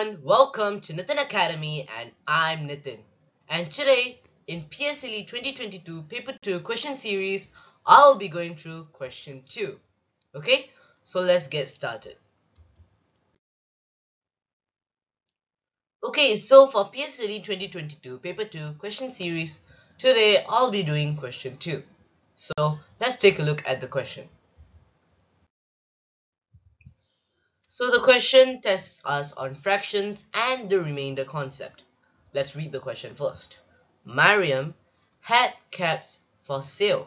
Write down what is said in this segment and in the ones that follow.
everyone, welcome to Nithin Academy and I'm Nithin. And today in PSLE 2022 paper 2 question series, I'll be going through question 2. Okay, so let's get started. Okay, so for PSLE 2022 paper 2 question series, today I'll be doing question 2. So let's take a look at the question. So the question tests us on fractions and the remainder concept. Let's read the question first. Mariam had caps for sale.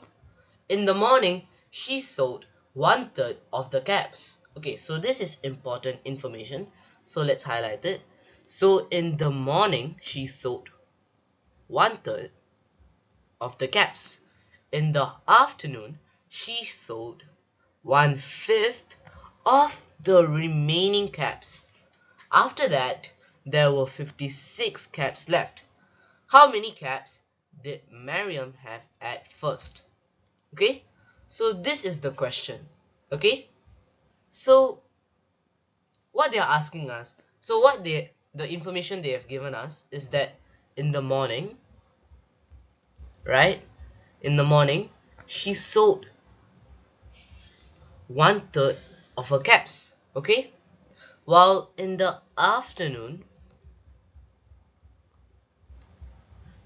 In the morning, she sold one third of the caps. Okay, so this is important information. So let's highlight it. So in the morning, she sold one third of the caps. In the afternoon, she sold one fifth of the remaining caps. After that, there were 56 caps left. How many caps did Mariam have at first? Okay, so this is the question. Okay, so what they are asking us, so what they the information they have given us is that in the morning, right? In the morning, she sold one third of her caps okay? While in the afternoon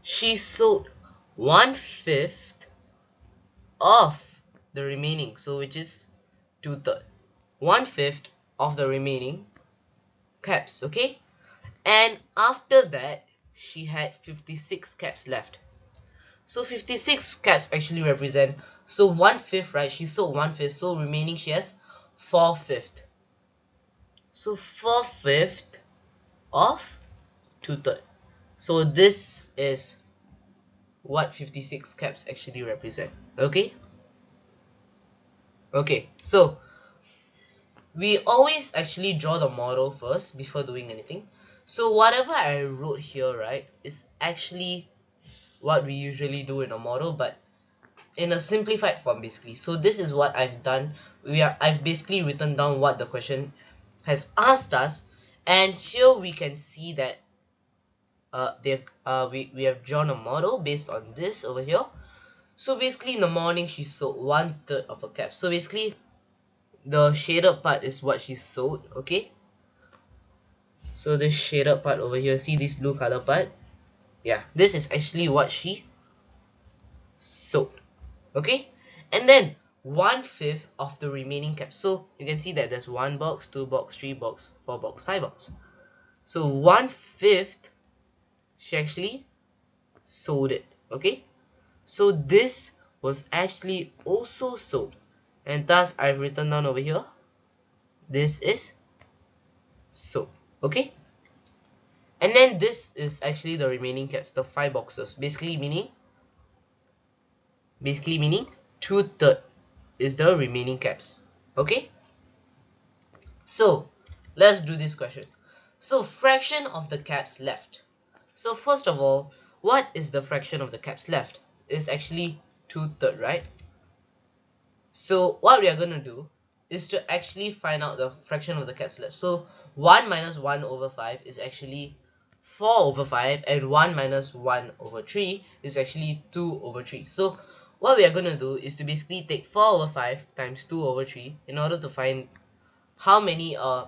she sold one fifth of the remaining so which is two third one fifth of the remaining caps okay? And after that she had 56 caps left. So 56 caps actually represent so one fifth right she sold one fifth so remaining she has four fifth so 4 fifth of 2 third. So this is what 56 caps actually represent. Okay? Okay, so we always actually draw the model first before doing anything. So whatever I wrote here, right, is actually what we usually do in a model, but in a simplified form basically. So this is what I've done. We are I've basically written down what the question has asked us and here we can see that uh, they've uh, we, we have drawn a model based on this over here. So basically in the morning she sold one third of a cap. So basically the shaded part is what she sold okay? So the shaded part over here see this blue color part? Yeah this is actually what she sold okay and then one fifth of the remaining caps. So you can see that there's one box, two box, three box, four box, five box. So one fifth, she actually sold it. Okay. So this was actually also sold, and thus I've written down over here. This is sold. Okay. And then this is actually the remaining caps, the five boxes. Basically meaning, basically meaning two third is the remaining caps. Okay? So let's do this question. So fraction of the caps left. So first of all what is the fraction of the caps left? Is actually two third right? So what we are going to do is to actually find out the fraction of the caps left. So 1 minus 1 over 5 is actually 4 over 5 and 1 minus 1 over 3 is actually 2 over 3 so what we are going to do is to basically take 4 over 5 times 2 over 3 in order to find how many uh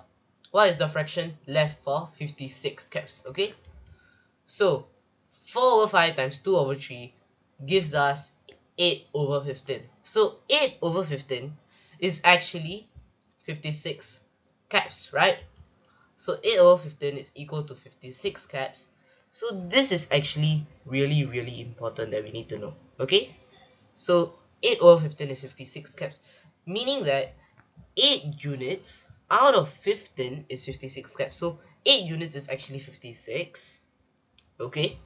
what is the fraction left for 56 caps okay? So 4 over 5 times 2 over 3 gives us 8 over 15 so 8 over 15 is actually 56 caps right? So 8 over 15 is equal to 56 caps. So this is actually really really important that we need to know okay so 8 over 15 is 56 caps, meaning that 8 units out of 15 is 56 caps. So 8 units is actually 56. Okay.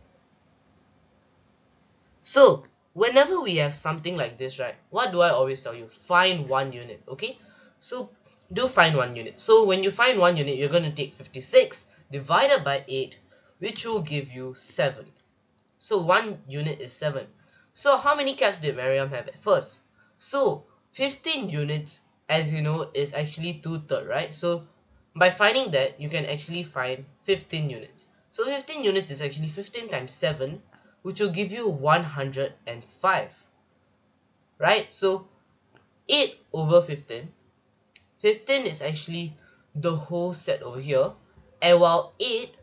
So whenever we have something like this, right, what do I always tell you? Find one unit. Okay. So do find one unit. So when you find one unit, you're going to take 56 divided by 8, which will give you 7. So one unit is 7. So how many caps did Mariam have at first? So 15 units as you know is actually 2 third right? So by finding that you can actually find 15 units. So 15 units is actually 15 times 7 which will give you 105 right? So 8 over 15 15 is actually the whole set over here. And while 8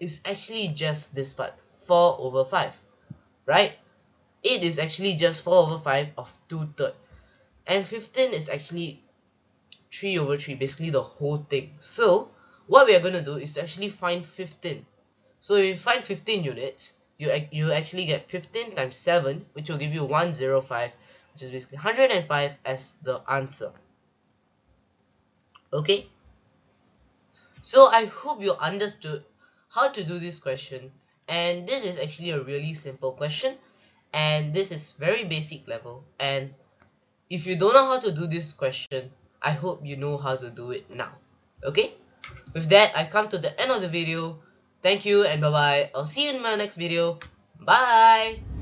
is actually just this part 4 over 5 right 8 is actually just 4 over 5 of 2 third. And 15 is actually 3 over 3 basically the whole thing. So what we are going to do is to actually find 15 so if you find 15 units you you actually get 15 times 7 which will give you 105 which is basically 105 as the answer. Okay? So I hope you understood how to do this question. And this is actually a really simple question and this is very basic level. And if you don't know how to do this question I hope you know how to do it now. Okay? With that I've come to the end of the video. Thank you and bye bye I'll see you in my next video. Bye